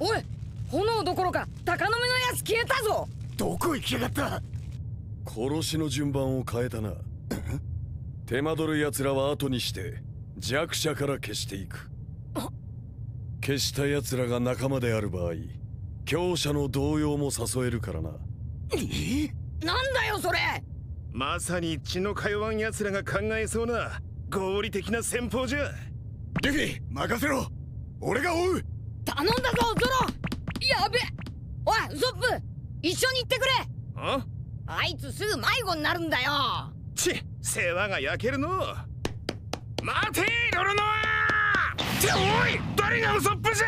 おい炎どころか鷹の目のやつ消えたぞ。どこ行きやがった？殺しの順番を変えたな。手間取る奴らは後にして弱者から消していく。消した奴らが仲間である場合強者の動揺も誘えるからな。なんだよそれ！まさに血の通わん奴らが考えそうな合理的な戦法じゃ。ルフィ任せろ。俺が追う。頼んだぞゾいウソップ一緒に行ってくれ。ああいつすぐ迷子になるんだよ。ち世話が焼けるの。待てロロノアっておい誰がウソップじゃ